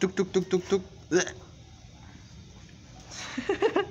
Tuk tuk tuk tuk tuk.